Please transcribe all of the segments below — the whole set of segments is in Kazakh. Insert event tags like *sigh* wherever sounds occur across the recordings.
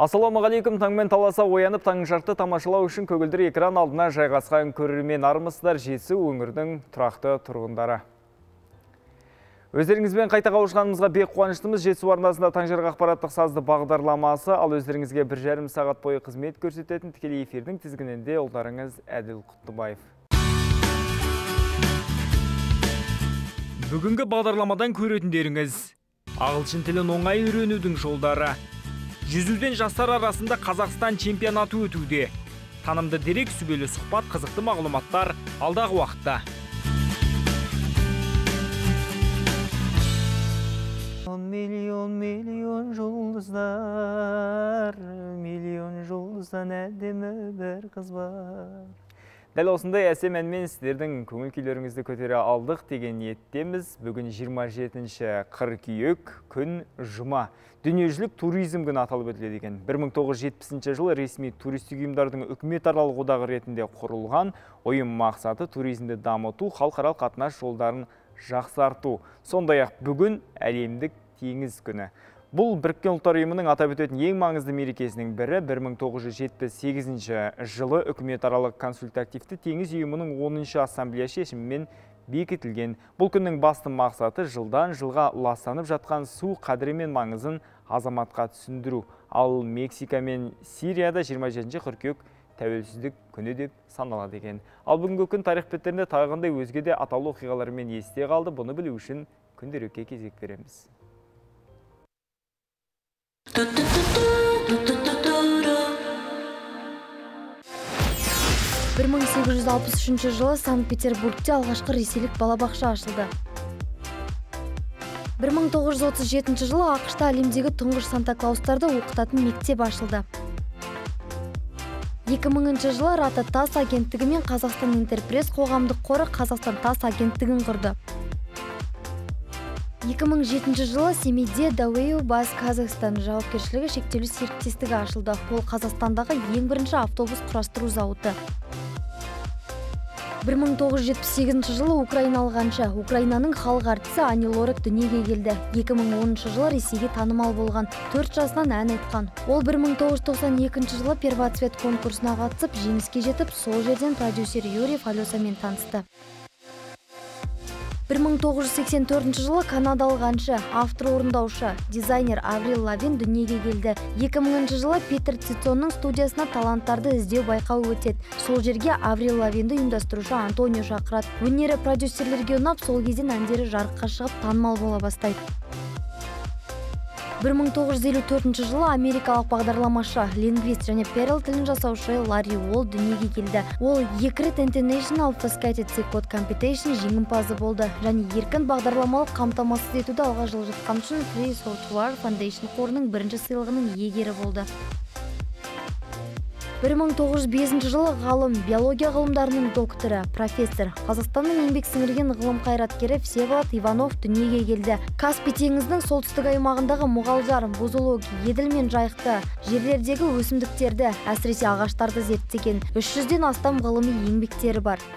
Ассаламағалейкум таңмен таласа оянып таңын жарты тамашалау үшін көгілдір экран алдына жайғасқан көрермен армысыздар жетісу өңірдің тұрақты тұрғындары. Өздеріңізбен қайта қауышқанымызға бек қуаныштымыз жетісу арнасында таңжарғы ақпараттық сазды бағдарламасы, ал өздеріңізге бір жарым сағат бойы қызмет көрсететін тікелей эфирдің тізгінінде ұлдарыңыз Әділ Құттыбаев. Бүгінгі бағдарламадан көретіндеріңіз ағылшын тілін оңай үйренудің жолдары жүзуден жастар арасында қазақстан чемпионаты өтуде танымды дерек сүбелі сұхбат қызықты мағлұматтар алдағы уақытта миллион миллион жұлдыздар миллион жұлдыздан әдемі бір қыз бар Дәл осындай әсем әнмен сіздердің көңіл күйлеріңізді көтере алдық деген ниеттеміз. Бүгін 27-ші қыркүйек күн жұма. Дүниежүзілік туризм күні аталып өтіледі екен. 1970 жылы ресми туристік ұйымдардың үкіметаралық одағы ретінде құрылған ойын мақсаты туризмді дамыту, халықаралық қатынас жолдарын жақсарту. Сондай-ақ бүгін әлемдік теңіз күні. Бұл біріккен ұлттар ұйымының атап өтетін ең маңызды мерекесінің бірі 1978 жылы үкіметаралық консультативті теңіз ұйымының 10-шы ассамблея шешімімен бекітілген. Бұл күннің басты мақсаты жылдан жылға ластанып жатқан су қадірі мен маңызын азаматқа түсіндіру. Ал Мексика мен Сирияда 27 қыркүйек тәуелсіздік күні деп саналады екен. Ал бүгінгі күн тарих беттерінде тағындай өзге де атаулы оқиғалармен есте қалды. Бұны білу үшін күнделікке кезек береміз. 1863 жылы Санкт-Петербургте алғашқы ресейлік балабақша ашылды. 1937 жылы ақшта әлемдегі тұңғыш Санта-Клаустарды оқытатын мектеп ашылды. 2000 жылы Рата тас агенттігі мен Қазақстан Интерпресс қоғамдық қоры Қазақстан тас агенттігін құрды. 2007 жылы семейде дауэйу бас казахстан жауапкершілігі шектеулі серіктестігі ашылды ол қазақстандағы ең бірінші автобус құрастыру зауыты 1978 жылы украиналық әнші украинаның халық әртісі ани лорак дүниеге келді. 2010 жылы ресейге танымал болған 4 жасынан ән айтқан. Ол 1992 жылы первоцвет конкурсына қатысып жеңіске жетіп сол жерден продюсер юрий фалесамен танысты. 1984 жылы канадалық әнші автор орындаушы дизайнер аврил лавин дүниеге келді. 2000 жылы питер цицонның студиясына таланттарды іздеу байқауы өтеді. Сол жерге аврил лавинді ұйымдастырушы антонио шақырады өнері продюсерлерге ұнап сол кезден әндері жарыққа шығып танымал бола бастайды. 1954 жылы америкалық бағдарламашы лингвист және перл тілін жасаушы ларри уолл дүниеге келді. Ол екі рет international foscated code competition жеңімпазы болды және еркін бағдарламалық қамтамасыз етуді алға жылжытқаны үшін free software foundation қорының бірінші сыйлығының иегері болды. 1905 жылы ғалым биология ғылымдарының докторы профессор қазақстанның еңбек сіңірген ғылым қайраткері всеволод иванов дүниеге келді. Каспий теңізінің солтүстік аймағындағы мұғалжар бузулук еділ мен жайықты жерлердегі өсімдіктерді әсіресе ағаштарды зерттеген 300-ден астам ғылыми еңбектері бар.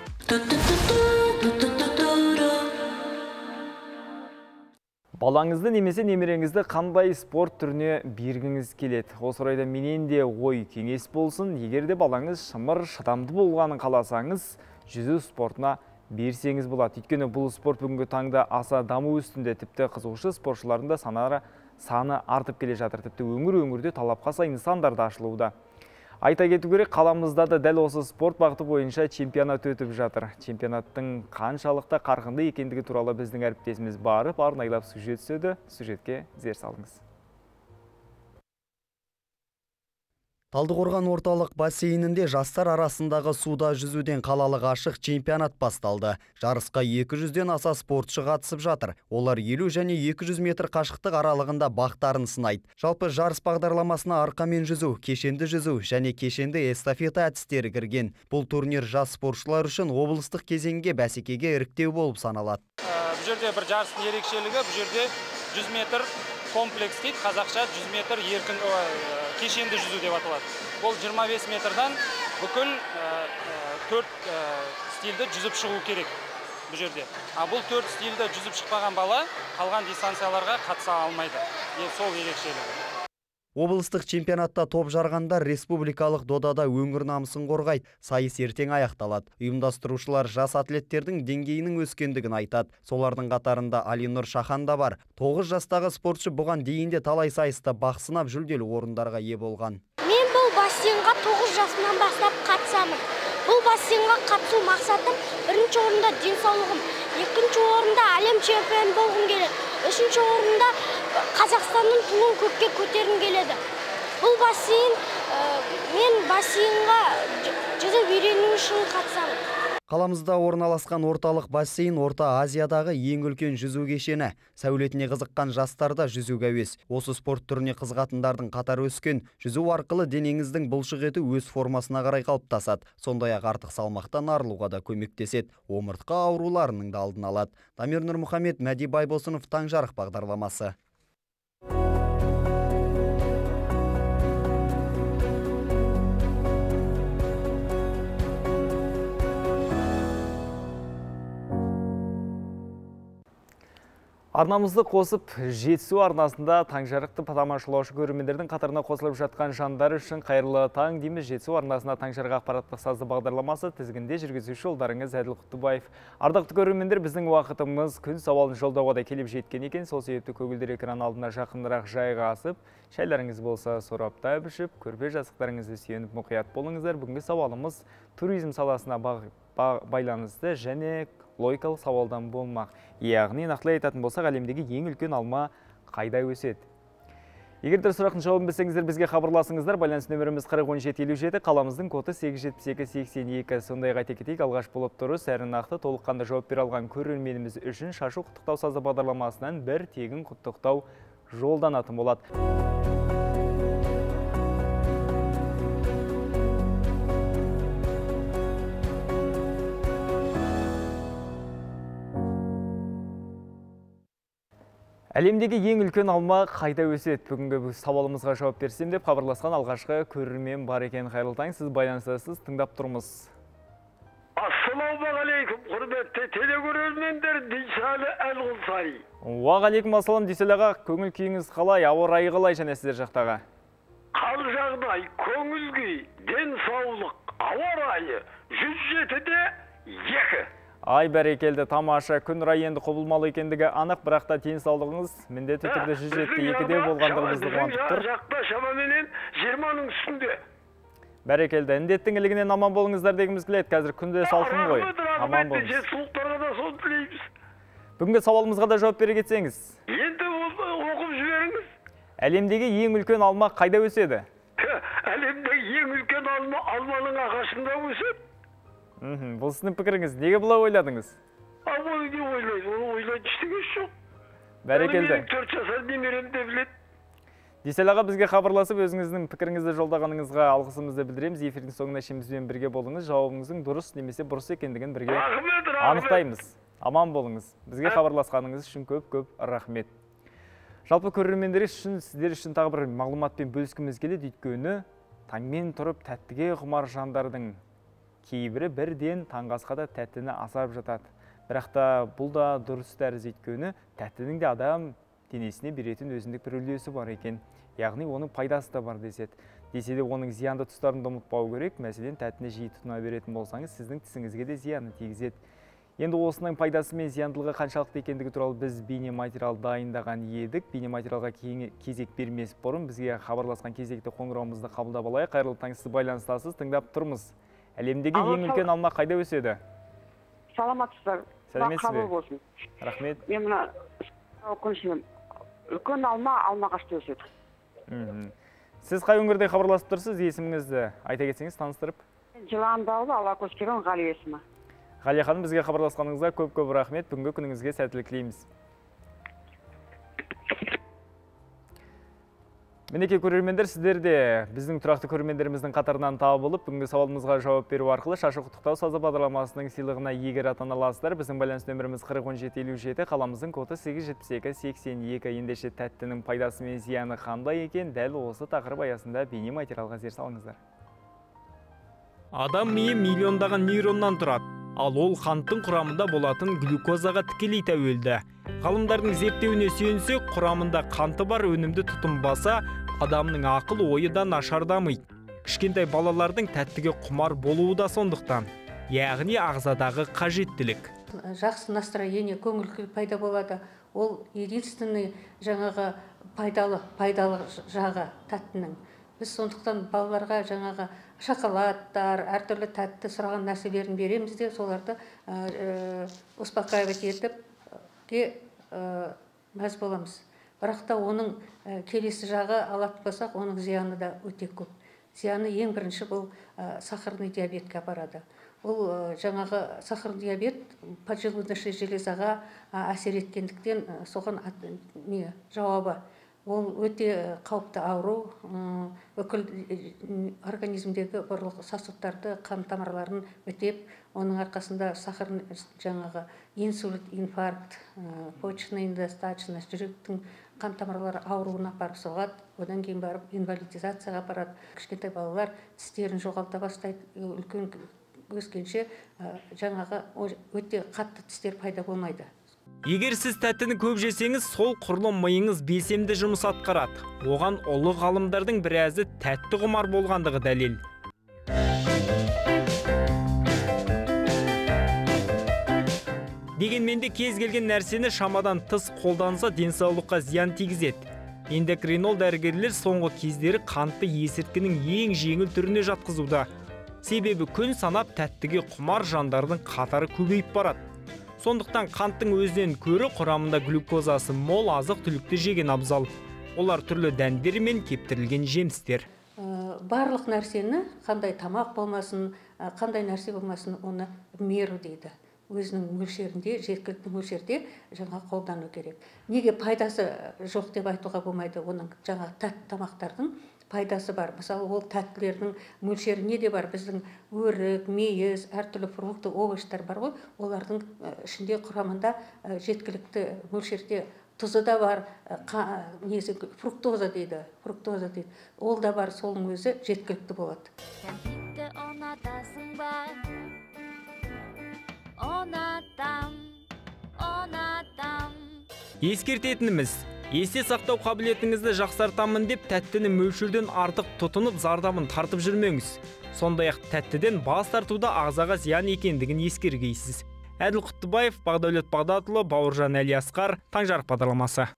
Балаңызды немесе немереңізді қандай спорт түріне бергіңіз келеді? Осы орайда менен де ой кеңес болсын. Егер де балаңыз шымыр шыдамды болғанын қаласаңыз жүзу спортына берсеңіз болады. Өйткені бұл спорт бүгінгі таңда аса даму үстінде. Тіпті қызығушы спортшылардың да саны артып келе жатыр. Тіпті өңір өңірде талапқа сай нысандар да ашылуда. Айта кету керек, қаламызда да дәл осы спорт бағыты бойынша чемпионат өтіп жатыр. Чемпионаттың қаншалықта қарқынды екендігі туралы біздің әріптесіміз барып, арнайлап сюжет түседі. Сюжетке зер салыңыз. Талдықорған орталық бассейнінде жастар арасындағы суда жүзуден қалалық ашық чемпионат басталды. Жарысқа 200-ден аса спортшы қатысып жатыр. Олар 50 және 200 метр қашықтық аралығында бақтарын сынайды. Жалпы жарыс бағдарламасына арқамен жүзу, кешенді жүзу және кешенді эстафета әдістері кірген. Бұл турнир жас спортшылар үшін облыстық кезеңге бәсекеге іріктеу болып саналады. Бұл жерде бір жарыстың ерекшелігі, бұл жерде 100 метр комплекс дейді қазақша 100 метр еркін кешенді жүзу деп аталады. Ол 25 метрдан бүкіл төрт стильді жүзіп шығу керек бұл жерде. А бұл төрт стильді жүзіп шықпаған бала қалған дистанцияларға қатыса алмайды. Сол ерекшелігі. Облыстық чемпионатта топ жарғандар республикалық додада өңір намысын қорғайды. Сайыс ертең аяқталады. Ұйымдастырушылар жас атлеттердің деңгейінің өскендігін айтады. Солардың қатарында алинұр шахан да бар. Тоғыз жастағы спортшы бұған дейін де талай сайыста бақ сынап жүлделі орындарға ие болған. Мен бұл бассейнға тоғыз жасымнан бастап қатысамын. Бұл бассейнға қатысу мақсатым бірінші орында денсаулығым. Екінші орында әлем чемпионы болғым келеді. Үшінші орында қазақстанның туын көкке көтергім келеді. Бұл бассейн мен бассейнға жүзіп үйрену үшін қатысамын. Қаламызда орналасқан орталық бассейн Орта Азиядағы ең үлкен жүзу кешені. Сәулетіне қызыққан жастарда жүзуге әуес. Осы спорт түріне қызығатындардың қатары өскен. Жүзу арқылы денеңіздің бұлшық еті өз формасына қарай қалыптасады. Сондай-ақ артық салмақтан арылуға да көмектеседі. Омыртқа ауруларының да алдын алады. Дамир Нұрмұхамед, Мәди Байбосынов, Таңжарық бағдарламасы. Арнамызды қосып, жетісу арнасында таңжарықты тамашалаушы көрермендердің қатарына қосылып жатқан жандар үшін қайырлы таң дейміз. Жетісу арнасына таңжарық ақпараттық сазды бағдарламасы тізгінде жүргізуші ұлдарыңыз Әділ Құттыбаев. Ардақты көрермендер біздің уақытымыз күн сауалын жолдауға да келіп жеткен екен. Сол себепті көгілдір экран алдына жақынырақ жайға асып, шайларыңыз болса бішіп, көрпе жасықтарыңызды сүйеніп мұқият болыңыздар. Бүгінгі сауалымыз туризм саласына байланысты және логикалық сауалдан болмақ. Яғни нақтылай айтатын болсақ әлемдегі ең үлкен алма қайда өседі? Егер сұрақтың жауабын білсеңіздер бізге хабарласыңыздар. Байланыс нөміріміз 401757 қаламыздың коды 87282 сондай айта кетейік алғаш болып дұрыс әрі нақты толыққанды жауап бере алған көрерменіміз үшін шашу құттықтау сазы бағдарламасынан бір тегін құттықтау жолданатын болады. Әлемдегі ең үлкен алма қайда өседі? Бүгінгі сауалымызға жауап берсем деп хабарласқан алғашқы көрермен бар екен. Қайырлы таң, сіз байланыстасыз, тыңдап тұрмыз. Ассалаумағалейкум, құрметті телекөрермендер, Дүйсәлі Әлғұлсай. Уағалейкум ассалам Дүйсәлі аға, көңіл күйіңіз қалай, ауа райы қалай және сіздер жақтаға? Қал жағдай, көңіл күй, денсаулық, ауа райы 107-де 2. Ай бәрекелді тамаша күн райы енді құбылмалы екендігі анық, бірақ та денсаулығыңыз міндетті түрде жүз жетті екіде болғандығыңызды қуантып тұр. жақта шамаменен жиырманың үстінде. Бәрекелді, індеттің ілігінен аман болыңыздар дегіміз келеді. Қазір күнде салқын ғой. Аман болыңыз. Да тілейміз. Бүгінгі сауалымызға да жауап бере кетсеңіз. Енді оқып жіберіңіз. Әлемдегі ең үлкен алма қайда өседі? Әлемдегі ең үлкен алма алманың ағашында өседі бұл сіздің пікіріңіз неге бұлай ойладыңыз? Оны не ойлайды оны ойлайтын ештеңесі жоқ бәрекелді. Төрт жасар немерем де біледі. Дүйсел аға бізге хабарласып өзіңіздің пікіріңізді жолдағаныңызға алғысымызды білдіреміз. Эфирдің соңына шейін бізбен бірге болыңыз. Жауабыңыздың дұрыс немесе бұрыс екендігін бірге анықтаймыз. Аман болыңыз. Бізге хабарласқаныңыз үшін көп көп рахмет. Жалпы көрермендер үшін сіздер үшін тағы бір мағлұматпен бөліскіміз келеді. Өйткені таңмен тұрып тәттіге құмар жандардың кейбірі бірден таңғы асқа да тәттіні асап жатады. Бірақ та бұл да дұрыс тәрізді өйткені тәттінің де адам денесіне беретін өзіндік бір үлесі бар екен. Яғни оның пайдасы да бар деседі. Десе де оның зиянды тұстарын да ұмытпау керек. Мәселен тәттіні жиі тұтына беретін болсаңыз сіздің тісіңізге де зияны тигізеді. Енді осының пайдасы мен зияндылығы қаншалықты екендігі туралы біз бейнематериал дайындаған едік. Бейнематериалға кезек бермес бұрын бізге хабарласқан кезекті қоңырауымызды қабылдап алайық. Қайырлы таң сіз байланыстасыз. Тыңдап тұрмыз. Әлемдегі ең үлкен алма қайда өседі? Саламатсыздар. Сәлеметсіз бе? Болсын. Рахмет. Мен мына үлкен алма алмағашта өседі. Сіз қай өңірден хабарласып тұрсыз? Есіміңізді айта кетсеңіз таныстырып. Жыланды ауылы алакөз деген ғалия есімі. Ғалия ханым бізге хабарласқаныңызға көп көп рахмет. Бүгінгі күніңізге сәттілік тілейміз. Мінекей көрермендер сіздер де біздің тұрақты көрермендеріміздің қатарынан табылып бүгінгі сауалымызға жауап беру арқылы шашы құттықтау сазы бағдарламасының сыйлығына иегер атана аласыздар. Біздің байланыс нөміріміз 401757 қаламыздың коды 87282 ендеше тәттінің пайдасы мен зияны қандай екен? Дәл осы тақырып аясында бейне материалға зер салыңыздар. Адам миы миллиондаған нейроннан тұрады. Ал ол қанттың құрамында болатын глюкозаға тікелей тәуелді. Ғалымдардың зерттеуіне сүйенсек құрамында қанты бар өнімді тұтынбаса адамның ақыл ойы да нашар дамиды. Кішкентай балалардың тәттіге құмар болуы да сондықтан. Яғни ағзадағы қажеттілік. Жақсы настроение көңіл күй пайда болады. Ол единственный жаңағы пайдалы пайдалы жағы тәттінің. Біз сондықтан балаларға жаңағы шоколадтар әртүрлі тәтті сұраған нәрселерін береміз де соларды ә, успокаивать етіп ә, мәз боламыз. Бірақ та оның келесі жағы алатын болсақ оның зияны да өте көп. Зияны ең бірінші бұл ә, сахарный диабетке апарады. Бұл ә, жаңағы сахарный диабет поджелудочный железаға әсер еткендіктен ә, соған не жауабы. Ол өте қауіпті ауру бүкіл организмдегі барлық сосудтарды қан тамырларын бітеп оның арқасында сахар жаңағы инсульт инфаркт почечная недостаточность жүректің қан тамырлары ауруына апарып соғады. Одан кейін барып инвалидизацияға апарады. Кішкентай балалар тістерін жоғалта бастайды. Үлкен өскенше жаңағы өте қатты тістер пайда болмайды. Егер сіз тәттіні көп жесеңіз сол құрылым миыңыз белсенді жұмыс атқарады. Оған ұлы ғалымдардың біразы тәтті құмар болғандығы дәлел. Дегенмен де кез келген нәрсені шамадан тыс қолданса денсаулыққа зиян тигізеді. Эндокринол дәрігерлер соңғы кездері қантты есірткінің ең жеңіл түріне жатқызуда. Себебі күн санап тәттіге құмар жандардың қатары көбейіп барады. Сондықтан қанттың өзінен көрі құрамында глюкозасы мол азық түлікті жеген абзал. Олар түрлі дәндер мен кептірілген жемістер. Ә, барлық нәрсені қандай тамақ болмасын ә, қандай нәрсе болмасын оны меру дейді. Өзінің мөлшерінде жеткілікті мөлшерде жаңа қолдану керек. Неге пайдасы жоқ деп айтуға болмайды оның жаңа тәтті тамақтардың пайдасы бар. Мысалы ол тәттілердің мөлшері неде бар? Біздің өрік мейіз әртүрлі фрукты овощтар бар ғой. Олардың ә, ішінде құрамында ә, жеткілікті мөлшерде тұзы да бар ә, қа- несі фруктоза дейді фруктоза дейді. Ол да бар соның өзі жеткілікті болады. Ұнатасың ба? Ұнатам ұнатам ескертетініміз есте сақтау қабілетіңізді жақсартамын деп тәттіні мөлшерден артық тұтынып зардабын тартып жүрмеңіз. Сондай ақ тәттіден бас тартуда ағзаға зиян екендігін ескергейсіз. Әділ құттыбаев бағдәулет бағдатұлы бауыржан әлиасқар таңжарық бағдарламасы.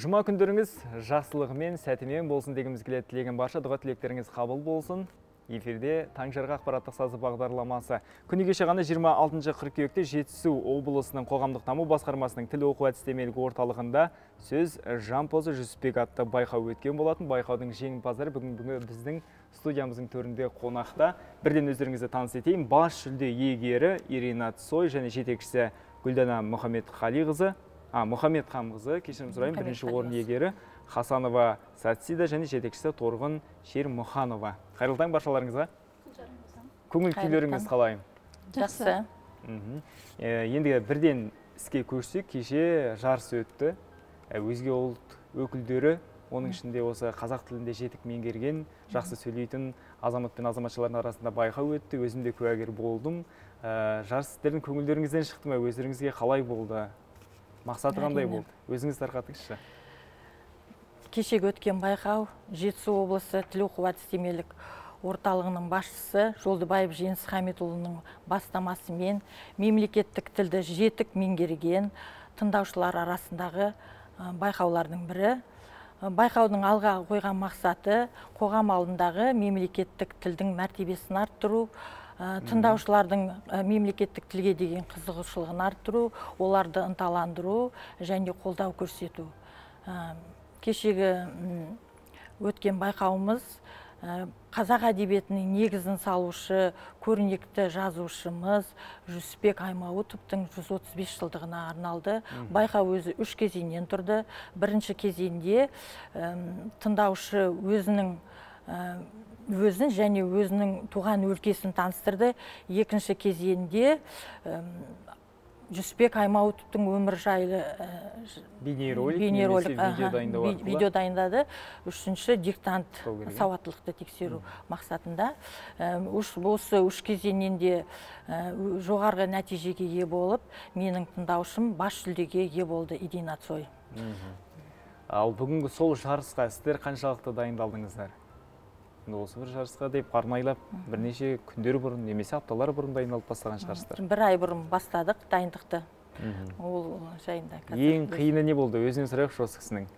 Жұма күндеріңіз жақсылығымен сәтімен болсын дегіміз келеді. Тілеген барша дұға тілектеріңіз қабыл болсын. Эфирде таңжарғы ақпараттық сазы бағдарламасы. Күні кеше ғана 26 қыркүйекте жетісу облысының қоғамдық даму басқармасының тіл оқу әдістемелік орталығында сөз жампозы жүсіпбек атты байқау өткен болатын. Байқаудың жеңімпаздары бүгін біздің студиямыздың төрінде қонақта. Бірден өздеріңізді таныс етейін. Бас жүлде иегері ирина цой және жетекшісі гүлдана мұхаммедқалиқызы а мұхаммед хамқызы кешірім сұраймын бірінші орын иегері хасанова сатсида және жетекшісі торғын шермұханова. Қайырлы таң баршаларыңызға. Көңіл күйлеріңіз қалай? Жақсы. Енді бірден іске көшсек кеше жарыс өтті. Өзге ұлт өкілдері оның ішінде осы қазақ тілінде жетік меңгерген жақсы сөйлейтін азамат пен азаматшалардың арасында байқау өтті. Өзім де куәгер болдым. Ә, жарыс сіздердің көңілдеріңізден шықты ма? Өздеріңізге қалай болды? Мақсаты қандай болды? Өзіңіз тарқатыңызшы. Кешегі өткен байқау жетісу облысы тіл оқу әдістемелік орталығының басшысы жолдыбаев жеңіс хамитұлының бастамасымен мемлекеттік тілді жетік меңгерген тыңдаушылар арасындағы байқаулардың бірі. Байқаудың алға қойған мақсаты қоғам алдындағы мемлекеттік тілдің мәртебесін арттыру тыңдаушылардың ә, мемлекеттік тілге деген қызығушылығын арттыру оларды ынталандыру және қолдау көрсету. Ә, кешегі өткен байқауымыз қазақ әдебиетінің негізін салушы көрнекті жазушымыз жүсіпбек аймауытовтың 135 жылдығына арналды. Байқау өзі үш кезеңнен тұрды. Бірінші кезеңде тыңдаушы өзінің өзін және өзінің туған өлкесін таныстырды. Екінші кезеңде жүсіпбек аймауытовтың өмір жайлы ә, Бейнеролик бейнеролик видео дайындады. Үшінші диктант сауаттылықты тексеру мақсатында. Үш- осы үш кезеңнен де жоғарғы нәтижеге ие болып менің тыңдаушым бас жүлдеге ие болды идина цой. Ал бүгінгі сол жарысқа сіздер қаншалықты дайындалдыңыздар? Енді осы бір жарысқа деп арнайлап бірнеше күндер бұрын немесе апталар бұрын дайындалып бастаған шығарсыздар. Бір ай бұрын бастадық дайындықты. Ол жайында ең қиыны не болды? Өзінен сұрайықшы осы кісінің.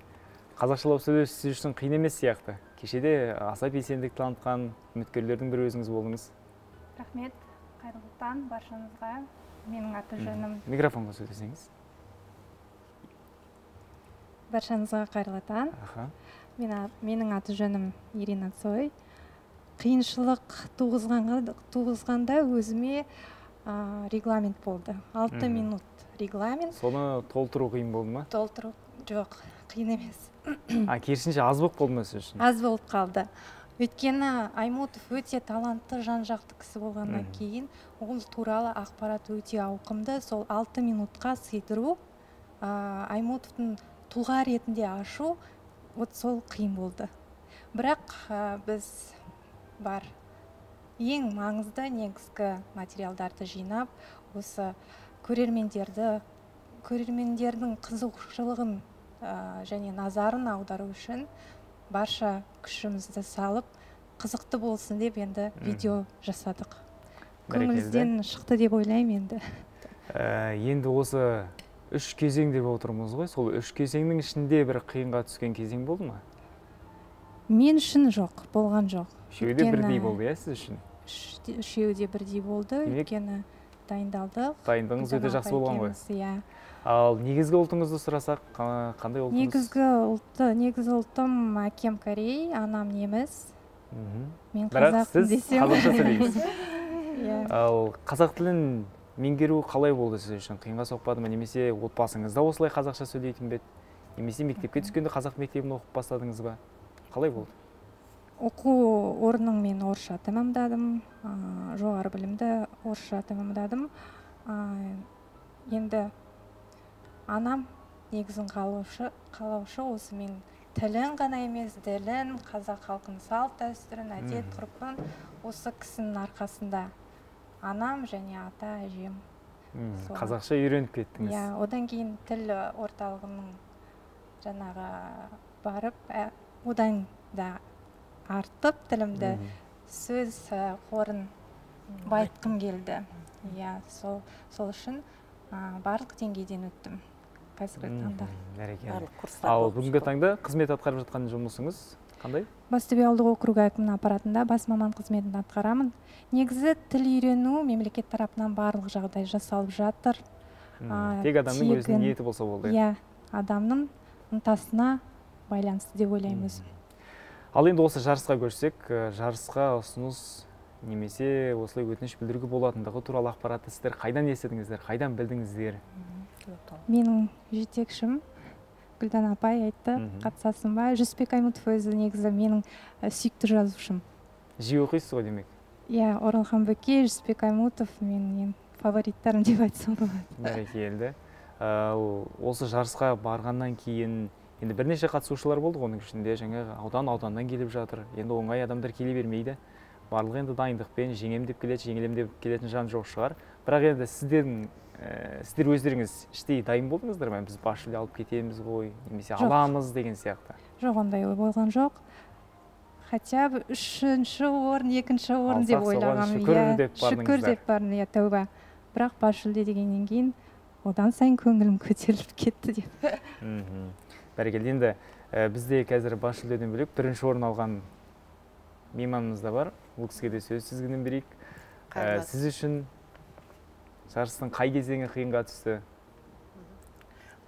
Қазақшалап сөйлеу сіз үшін қиын емес сияқты. Кешеде аса белсенділік танытқан үміткерлердің бірі өзіңіз болдыңыз. Рахмет. Қайырлы таң баршаңызға. Менің аты жөнім микрофонға сөйлесеңіз. Баршаңызға қайырлы таң. Менің аты жөнім ирина цой. Қиыншылық туғызғанға туғызғанда өзіме а, регламент болды. Алты минут регламент. Соны толтыру қиын болды ма? Толтыру жоқ қиын емес. *coughs* А керісінше аз болып қалды ма сіз үшін? Аз болып қалды. Өйткені аймутов өте талантты жан жақты кісі болғаннан кейін ол туралы ақпарат өте ауқымды. Сол алты минутқа сыйдыру ә, аймутовтың тұлға ретінде ашу вот сол қиын болды. Бірақ ә, біз бар. Ең маңызды негізгі материалдарды жинап осы көрермендерді көрермендердің қызығушылығын ә, және назарын аудару үшін барша күшімізді салып қызықты болсын деп енді видео жасадық. Көңілімізден шықты деп ойлаймын енді. Ә, енді осы үш кезең деп отырмыз ғой. Сол үш кезеңнің ішінде бір қиынға түскен кезең болды ма? Мен үшін жоқ болған жоқ. Үшеуі де бірдей болды иә сіз үшін? үш- үшеуі де бірдей болды өйткені дайындалдық. Дайындығыңыз өте жақсы болған ғой. иә. Ал негізгі ұлтыңызды сұрасақ қа- қандай ұлтыңыз? Негізгі ұлты негізгі ұлтым әкем корей анам неміс. Мен қазақпын десем. қазақша *laughs* сөйлейсіз. Иә. Ал қазақ тілін меңгеру қалай болды сіз үшін? Қиынға соқпады ма? Немесе отбасыңызда осылай қазақша сөйлейтін бе еді? Немесе мектепке түскенде қазақ мектебін оқып бастадыңыз ба? Қалай болды? Оқу орнын мен орысша тәмамдадым ә, жоғары білімді орысша тәмамдадым. Ә, енді анам негізін қалаушы қалаушы осы мен тілін ғана емес ділін қазақ халқының салт дәстүрін әдет ғұрпын осы кісінің арқасында анам және ата әжем Сол. қазақша үйреніп кеттіңіз. Иә одан кейін тіл орталығының жаңағы барып ә, одан да артып тілімді сөз қорын байытқым келді. Иә сол сол үшін барлық деңгейден өттім қазіргі таңда. Бәрекелді. Барлық курстар ал бүгінгі таңда қызмет атқарып жатқан жұмысыңыз қандай? Бестөбе ауылдық округі әкімінің аппаратында бас маман қызметін атқарамын. Негізі тіл үйрену мемлекет тарапынан барлық жағдай жасалып жатыр. Тек адамның өзінің ниеті болса болды. Иә иә адамның ынтасына байланысты деп ойлаймын өзім ал енді осы жарысқа көшсек жарысқа ұсыныс немесе осылай өтініш білдіруге болатындығы туралы ақпаратты сіздер қайдан естідіңіздер қайдан білдіңіздер? Менің жетекшім гүлдан апай айтты қатысасың ба? Жүсіпбек аймұтов өзі негізі менің сүйікті жазушым. Жиі оқисыз ғой демек? Иә оралхан бөкей жүсіпбек аймұтов менің ең фавориттарым деп айтсам болады. Бәрекелді. Осы жарысқа барғаннан кейін енді бірнеше қатысушылар болды оның ішінде. Жаңағы аудан ауданнан келіп жатыр. Енді оңай адамдар келе бермейді. Барлығы енді дайындықпен жеңем деп келеді жеңілем деп келетін жан жоқ шығар. Бірақ енді сіздердің ә, сіздер өздеріңіз іштей дайын болдыңыздар ма? Біз бас жүлде алып кетеміз ғой немесе Жоқ. аламыз деген сияқты. Жоқ ондай ой болған жоқ. Хотя бы үшінші орын екінші орын деп ойлағанмын шүкір иә. деп шүкір деп бардым иә тәуба. Бірақ бас жүлде дегеннен кейін одан сайын көңілім көтеріліп кетті деп. Мхм. Бәрекелді енді ә, бізде қазір бас жүлдеден бөлек бірінші орын алған мейманымыз да бар. Ол кісіге де сөз тізгінін берейік. Ә, сіз үшін жарыстың қай кезеңі қиынға түсті?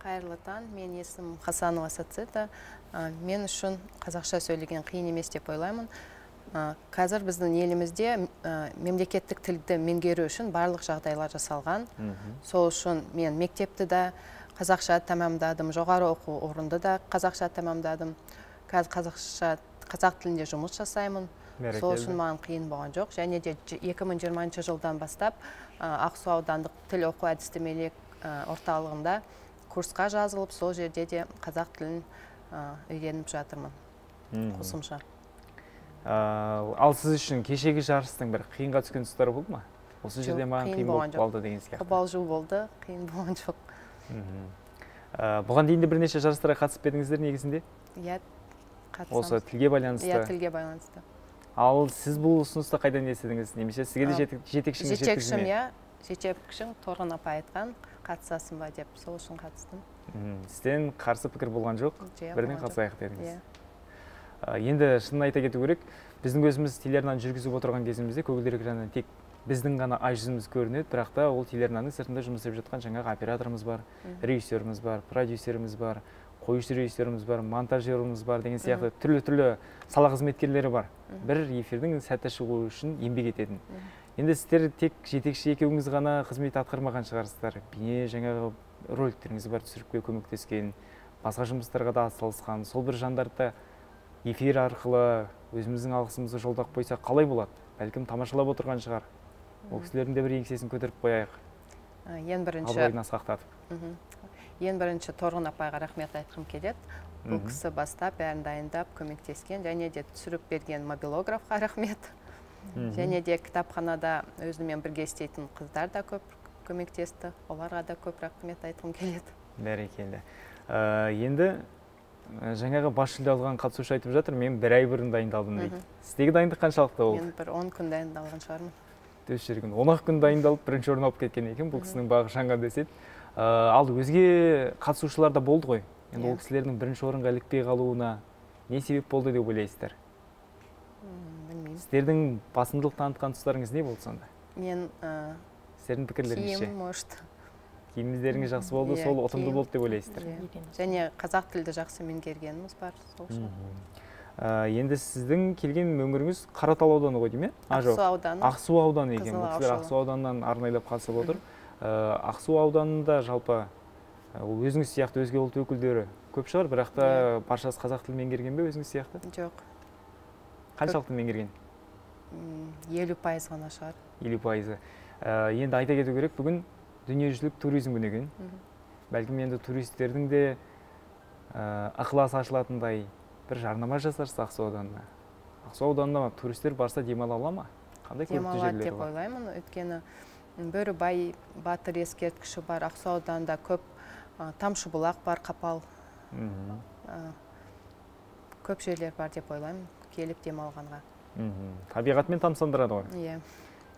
Қайырлы таң. Мен есімім хасанова сацита Ә, мен үшін қазақша сөйлеген қиын емес деп ойлаймын. Ә, қазір біздің елімізде ә, мемлекеттік тілді меңгеру үшін барлық жағдайлар жасалған. Сол үшін мен мектепті де қазақша тәмамдадым. Жоғары оқу орынды да қазақша тәмамдадым. Қазір қазақша қазақ тілінде жұмыс жасаймын. Сол үшін маған қиын болған жоқ. Және де ж- 2020 жылдан бастап ақсу аудандық тіл оқу әдістемелік орталығында курсқа жазылып сол жерде де қазақ тілін үйреніп жатырмын. Қосымша. Ә, ал сіз үшін кешегі жарыстың бір қиынға түскен тұстары болды ма? Осы жерде маған қиын болып қалды деген сияқты. Қобалжу болды қиын болған жоқ. Бұған дейін де бірнеше жарыстарға қатысып едіңіздер негізінде? Иә осы тілге байланысты. Иә тілге байланысты. Ал сіз бұл ұсынысты қайдан естідіңіз немесе сізге де жетекшіңіз жетекшім иә жетекшім торғын апай айтқан қатысасың ба деп сол үшін қатыстым. Сізден қарсы пікір болған жоқ. Бірден қатысайық дедіңіз. Иә. Ә, енді шынын айта кету керек біздің өзіміз телеарнаны жүргізіп отырған кезімізде көгілдір экраннан тек біздің ғана ай жүзіміз көрінеді бірақ та ол телеарнаның сыртында жұмыс істеп жатқан жаңағы операторымыз бар режиссеріміз бар продюсеріміз бар қоюшы режиссеріміз бар монтажеріміз бар деген сияқты түрлі түрлі сала қызметкерлері бар. Бір эфирдің сәтті шығуы үшін еңбек ететін. Енді сіздер тек жетекші екеуіңіз ғана қызмет атқармаған шығарсыздар. Бейне жаңағы роликтеріңіз бар түсіріпке көмектескен басқа жұмыстарға да атсалысқан. Сол бір жандарды эфир арқылы өзіміздің алғысымызды жолдап қойсақ қалай болады? Бәлкім тамашалап отырған шығар. Ол кісілердің де бір еңсесін көтеріп қояйық. Ең бірінші абыройын асқақтатып ең бірінші торғын апайға рахмет айтқым келеді. Бұл кісі бастап бәрін дайындап көмектескен және де түсіріп берген мобилографқа рахмет. Және де кітапханада өзімен бірге істейтін қыздар да көп көмектесті. Оларға да көп рахмет айтқым келеді. Бәрекелді. Ә, енді жаңағы бас жүлде алған қатысушы айтып жатыр мен бір ай бұрын дайындалдым дейді. Сіздегі дайындық қаншалықты болды? Мен бір он күн дайындалған шығармын. Төс жүрген он ақ күн дайындалып бірінші орын алып кеткен екен бұл кісінің бағы жанған деседі. Ә, ал өзге қатысушылар да болды ғой. Енді ол Иә. кісілердің бірінші орынға ілікпей қалуына не себеп болды деп ойлайсыздар? Білмеймін. Сіздердің басымдылық танытқан тұстарыңыз не болды сонда? Мен ә, сіздердің пікірлеріңізше. киім может киіміңіздеріңіз жақсы болды Иә, сол ұтымды киім, болды деп ойлайсыздар. Иә. және қазақ тілді жақсы меңгергеніміз бар сол үшін енді сіздің келген өңіріңіз қаратал ауданы ғой деймін иә? Ақсу ауданы. ақсу ауданы екен. Бұл кісілер ақсу ауданынан арнайлап қатысып отыр. Ә, ақсу ауданында жалпы ә, ол өзіңіз сияқты өзге ұлт өкілдері көп шығар бірақ та баршасы қазақ тілін меңгерген бе өзіңіз сияқты? Жоқ. Қаншалықты меңгерген? Елу пайыз ғана шығар. Елу пайызы. Ә, енді айта кету керек бүгін дүниежүзілік туризм күні екен. Бәлкім енді туристердің де ә, ықыласы ашылатындай бір жарнама жасарсыз ақсу ауданына. Ақсу ауданына туристер барса демала ала ма? Қандай көрікті деп ойлаймын. Өйткені бөрібай батыр ескерткіші бар ақсу ауданында көп ә, тамшыбұлақ бар қапал ә, көп жерлер бар деп ойлаймын келіп демалғанға. Мхм. Табиғатмен тамсандырады ғой. Иә.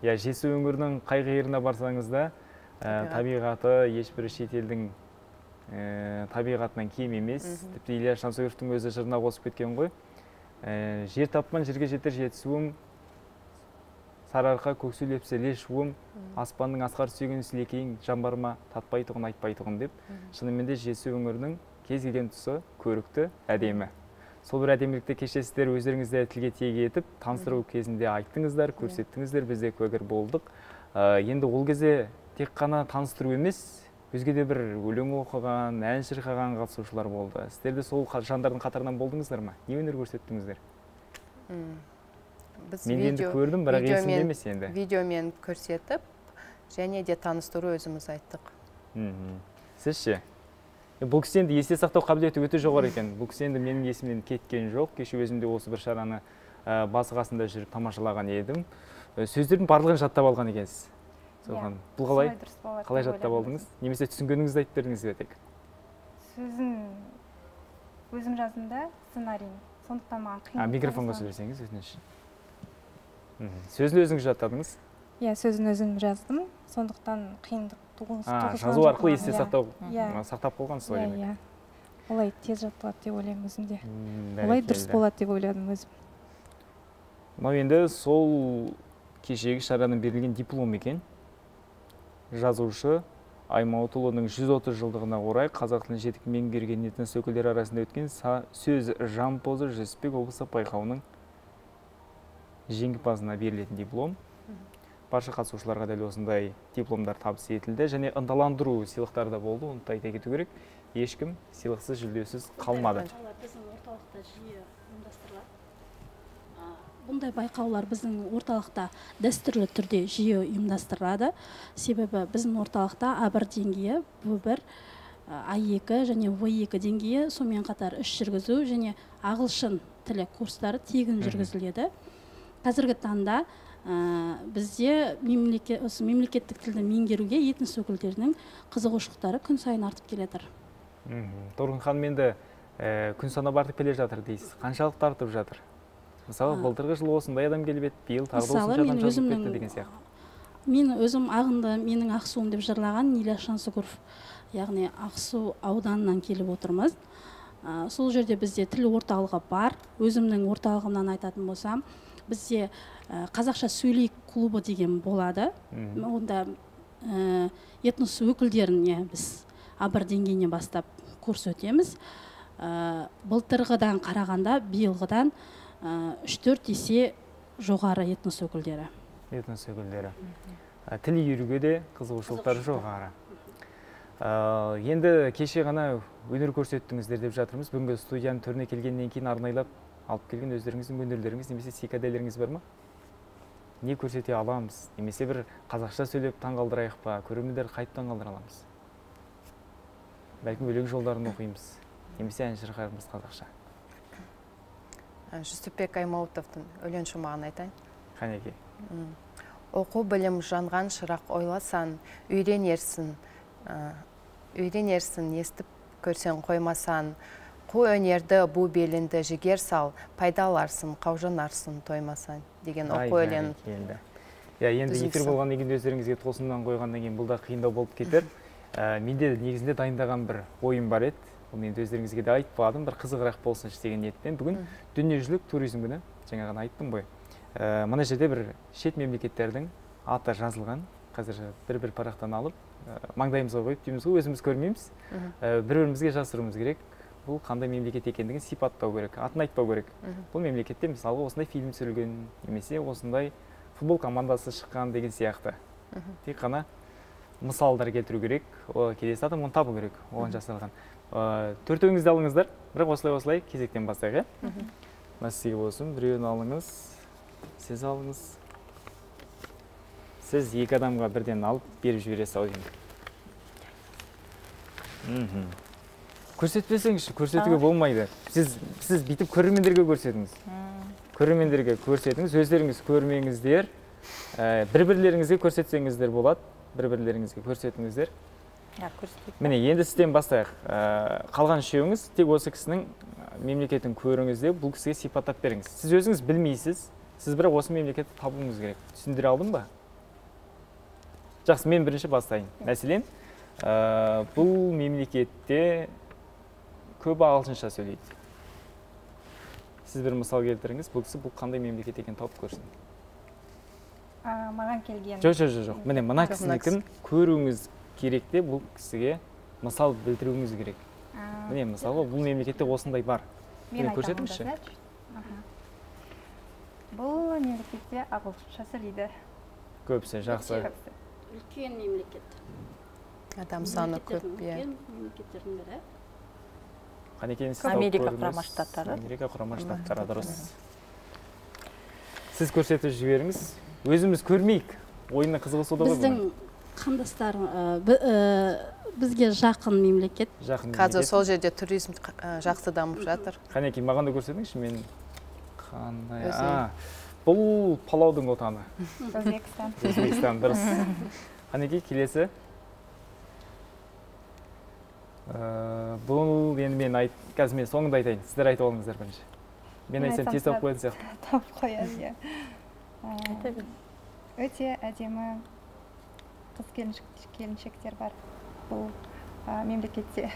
Иә жетісу өңірінің қай қиырына барсаңыз да ә, табиғаты ешбір шетелдің ә, табиғатынан кем емес. Тіпті ильяс жансүгіровтің өзі жырына қосып кеткен ғой. Ә, жер таппан жерге жетер жетісуым. Сарыарқа көксу лепсі іле шуым аспанның асқар сүйген сілекейің жан бар ма татпай тұғын айтпай тұғын деп шынымен де жетісу өңірінің кез келген тұсы көрікті әдемі. Сол бір әдемілікті кеше сіздер өздеріңіз де тілге тиек етіп таныстыру кезінде айттыңыздар көрсеттіңіздер біз де куәгер болдық. Ә, енді ол кезде тек қана таныстыру емес өзге де бір өлең оқыған ән шырқаған қатысушылар болды. Сіздер де сол жандардың қатарынан болдыңыздар ма? Не өнер көрсеттіңіздер? Біз мен енді көрдім, бірақ есімде емес енді. видеомен көрсетіп және де таныстыру өзіміз айттық. Мхм. Сіз ше? Бұл кісі енді есте сақтау қабілеті өте жоғары екен. Бұл кісі енді менің есімнен кеткен жоқ. Кеше өзім де осы бір шараны ә, басы қасында жүріп тамашалаған едім. Сөздердің барлығын жаттап алған екенсіз. Соған бұл қалай қалай жаттап алдыңыз? немесе түсінгеніңізді айтып бердіңіз бе тек сөзін өзім жаздым да сценарийін. Сондықтан маған қиын а микрофонға сөйлесеңіз өтініш сөзін өзіңіз жаттадыңыз? Иә сөзін өзім жаздым. Сондықтан қиындық жазу арқылы есте иә. сақтау. Иә сақтап қолғансыз ғой иә демек. иә. Олай тез жатталады деп ойлаймын өзім де. Олай дұрыс болады деп ойладым өзім. Мынау енді сол кешегі шараның берілген диплом екен. Жазушы аймауытұлының 130 жылдығына орай қазақ тілін жетік меңгерген этнос өкілдері арасында өткен сөз жампозы жүсіпбек облыстық байқауының жеңімпазына берілетін диплом. Барша қатысушыларға дәл осындай дипломдар табыс етілді және ынталандыру сыйлықтары да болды. Оны айта кету керек ешкім сыйлықсыз жүлдесіз қалмады. Орталықта жиі бұндай байқаулар біздің орталықта дәстүрлі түрде жиі ұйымдастырылады. Себебі біздің орталықта а бір деңгейі б бір а екі және в екі деңгейі сонымен қатар іс жүргізу және ағылшын тілі курстары тегін жүргізіледі. Қазіргі таңда ә, бізде мемлекет, осы мемлекеттік тілді меңгеруге этнос өкілдерінің қызығушылықтары күн сайын артып келе жатыр торғын ханым енді ә, күн санап артып келе жатыр дейсіз. Қаншалықты артып жатыр? Мысалы былтырғы жылы осындай адам келіп еді биыл тағы адам жазылып кетті деген сияқты. Мен өзім ағынды менің ақсуым деп жырлаған ильяс жансүгіров яғни ақсу ауданынан келіп отырмыз. Ә, сол жерде бізде тіл орталығы бар. Өзімнің орталығымнан айтатын болсам бізде ә, қазақша сөйлейік клубы деген болады. Онда ә, этнос өкілдерін иә біз а бір деңгейінен бастап курс өтеміз. Ә, былтырғыдан қарағанда биылғыдан үш төрт есе жоғары этнос өкілдері. Этнос өкілдері. Ә, тіл үйренуге де қызығушылықтары жоғары. Ә, енді кеше ғана өнер көрсеттіңіздер деп жатырмыз. Бүгінгі студияның төріне келгеннен кейін арнайлап алып келген өздеріңіздің өнерлеріңіз немесе секаделеріңіз бар ма? Не көрсете аламыз? Немесе бір қазақша сөйлеп таңғалдырайық па? Көрермендерді қайтып таңғалдыра аламыз? Бәлкім өлең жолдарын оқимыз немесе ән шырқаймыз қазақша. Жүсіпбек аймауытовтың өлең шумағын айтайын. Қанеке? Оқу білім жанған шырақ ойласаң үйренерсің ә, үйренерсің естіп көрсең қоймасаң. Қу өнерді бу белінді жігер сал пайдаларсың қаужанарсың тоймасаң деген оқу өлең. Иә енді. Эфир болғаннан кейін өздеріңізге тосыннан қойғаннан кейін бұл да қиындау болып кетер. Ә, *laughs* менде негізінде дайындаған бір ойым бар еді. Оны енді өздеріңізге де айтпадым бір қызығырақ болсыншы деген ниетпен. Бүгін дүниежүзілік туризм күні жаңа ғана айттым ғой. Ә, мына жерде бір шет мемлекеттердің аты жазылған қазір бір бір парақтан алып ә, маңдайымызға қойып дейміз ғой өзіміз көрмейміз. Ә, бір бірімізге жасыруымыз керек. Бұл қандай мемлекет екендігін сипаттау керек атын айтпау керек. Бұл мемлекетте мысалға осындай фильм түсірілген немесе осындай футбол командасы шыққан деген сияқты. Тек қана мысалдар келтіру керек о, келесі адам оны табу керек оған жасалған. Төртеуіңізді алыңыздар. Бірақ осылай осылай кезектен бастайық иә? Мына сізге болсын. Біреуін алыңыз сіз алыңыз. Сіз екі адамға бірден алып беріп жібере сал енді. Мхм. Көрсетпесеңізші көрсетуге болмайды. Сіз сіз бүйтіп көрермендерге көрсетіңіз. Көрермендерге көрсетіңіз өздеріңіз көрмеңіздер. Ә, бір бірлеріңізге көрсетсеңіздер болады. Бір бірлеріңізге көрсетіңіздер. Міне енді сізден бастайық. Ә, қалған үшеуіңіз тек осы кісінің мемлекетін көріңіз де бұл кісіге сипаттап беріңіз. Сіз өзіңіз білмейсіз сіз бірақ осы мемлекетті табуыңыз керек. Түсіндіре алдым ба? Жақсы мен бірінші бастайын. Мәселен ә, бұл мемлекетте көбі ағылшынша сөйлейді. Сіз бір мысал келтіріңіз бұл кісі бұл қандай мемлекет екенін тауып көрсін. Маған келген жоқ жоқ жоқ жоқ. Міне мына кісінікін көруіңіз керек те бұл кісіге мысал білдіруіңіз керек. Міне мысалға бұл мемлекетте осындай бар. Мен көрсетіңізші. бұл мемлекетте ағылшынша сөйлейді көбісі жақсы. Үлкен мемлекет. Адам саны көп иә. үлкен мемлекеттердің бірі. Қанекең сіз Америка құрама штаттары. америка құрама штаттары дұрыс. сіз көрсетіп жіберіңіз. Өзіміз көрмейік. Ойынның қызығы сода ғой біздің қандастар бі- бізге жақын мемлекет жақын қазір сол жерде туризм жақсы дамып жатыр. Қанекей маған да көрсетіңізші мен қандай а бұл палаудың отаны. Өзбекстан. *laughs* Өзбекстан дұрыс. *laughs* Қанекей келесі. Бұл енді мен айт қазір мен соңында айтайын сіздер айтып алыңыздар бірінші. Мен айтсам тез тауып қоятын сияқты. тауып қояды иә. Өте әдемі қыз келіншек- келіншектер бар бұл а, мемлекетте.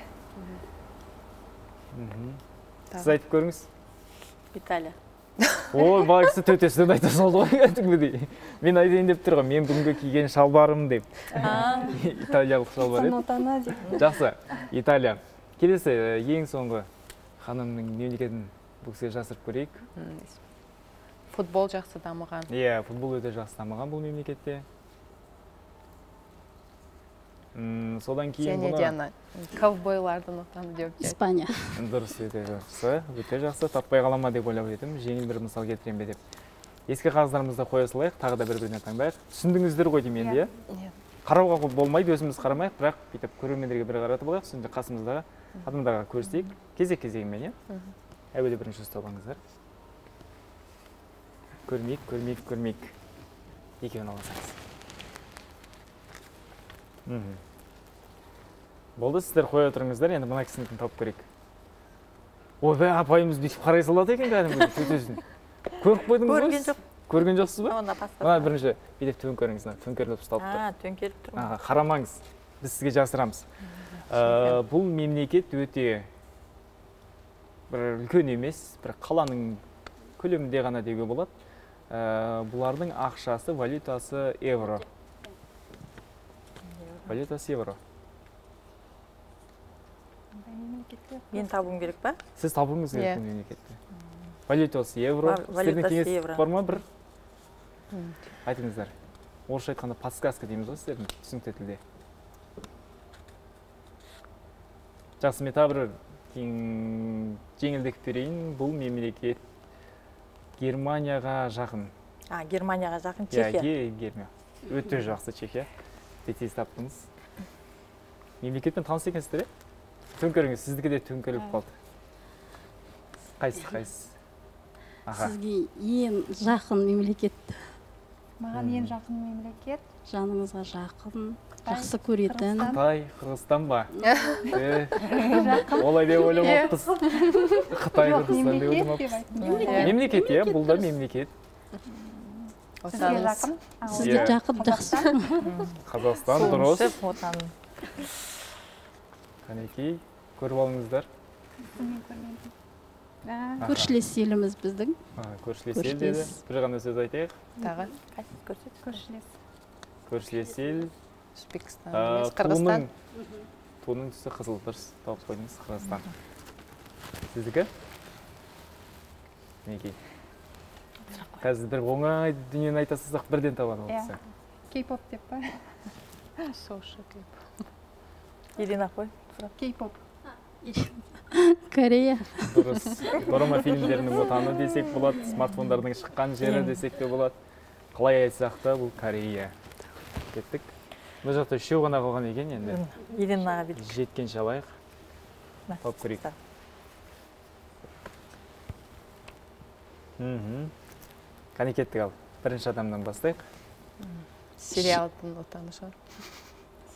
Сіз айтып көріңіз. Италия ой бала кісі төтесінен айта салды ғой *laughs* кәдімгідей мен айтайын деп тұр ғой мен бүгінгі киген шалбарым деп. *laughs* Италиялық шалбар еді. Жақсы. Италия. Келесі ә, ең соңғы ханымның мемлекетін бұл кісіге жасырып көрейік. Футбол жақсы дамыған. Иә футбол өте жақсы дамыған бұл мемлекетте. М, содан кейін және бұны де ана ковбойлардың отаны деп испания. Дұрыс өте жақсы өте жақсы. Таппай қала ма деп ойлап едім. Жеңіл бір мысал келтірем бе деп. Ескі қағаздарымызды қоя салайық тағы да бір біріне таңдайық. Түсіндіңіздер ғой деймін енді иә Иә. қарауға болмайды өзіміз қарамайық бірақ бүйтіп көрермендерге бір қаратып алайық сосын қасымыздағы адамдарға көрсетейік. Кезек кезегімен иә? Әуелі бірінші ұстап алыңыздар. Көрмейік көрмейік көрмейік. Екеуін ала салыңыз мхм. Болды сіздер қоя тұрыңыздар енді мына кісінікін тауып көрейік ойбай апайымыз бүйтіп қарай салады екен кәдімгі *laughs* төтесін көріп қойдыңыз ғой Көрген жоқ. көрген жоқсыз ба? Басқа. мына бірінші бүйтіп төңкеріңіз мына төңкеріліп ұсталып тұр. А төңкеріп тұр. Қарамаңыз біз сізге жасырамыз. Ә, бұл мемлекет өте бір үлкен емес бір қаланың көлемінде ғана деуге болады. Ә, бұлардың ақшасы валютасы евро. Валютасы евро. Мен табуым керек па? Сіз табуыңыз керек Иә. бұл мемлекетті валютасы евро. Сіздердің кеңес бар ма? Бір. Айтыңыздар. Орысша айтқанда подсказка дейміз ғой сіздердің түсінікті тілде. Жақсы мен тағы бір ең жеңілдік берейін. Бұл мемлекет германияға жақын. А германияға жақын иә чехия. Ге- германия өте жақсы чехия. Өте тез таптыңыз мемлекетпен таныс екенсіздер иә төңкеріңіз. Сіздікі де төңкеріліп қалды. Қайсысы қайсысы аға сізге ең жақын мемлекет. Маған ең жақын мемлекет? Жаныңызға жақын жақсы көретін. Қытай қырғызстан ба? *laughs* Олай деп Иә. ойламаппыз қытай қырғызстан деп ойламаппыз мемлекет иә бұл да мемлекет. Сізге жақын? Ал сізге жақын жақсы. Қазақстан дұрыс. Отаным қанекей көріп алыңыздар. Мен көрмедім А, көршілес еліміз біздің. А, көршілес ел деді. Бір ғана сөз айтайық. Тағы көршілес. Көршілес ел. Өзбекстан қырғызстан. туының түсі қызыл дұрыс тауып қойдыңыз қырғызстан. Сіздікі? Мінекей. Қазір бір оңай дүниені айта салсақ бірден табады ол иә. кісі кей-поп деп па? *laughs* Ирина қой кей-поп. *laughs* корея. Дұрыс. Дорама фильмдерінің отаны десек болады смартфондардың шыққан жері десек те болады. Қалай айтсақ та бұл корея. Кеттік. Бұл жақта үшеу ғана қалған екен енді. Иринаға бүйтіп жеткенше алайық. Тауып көрейік. мхм қане кеттік ал. Бірінші адамнан бастайық. Сериалдың отаны шығар.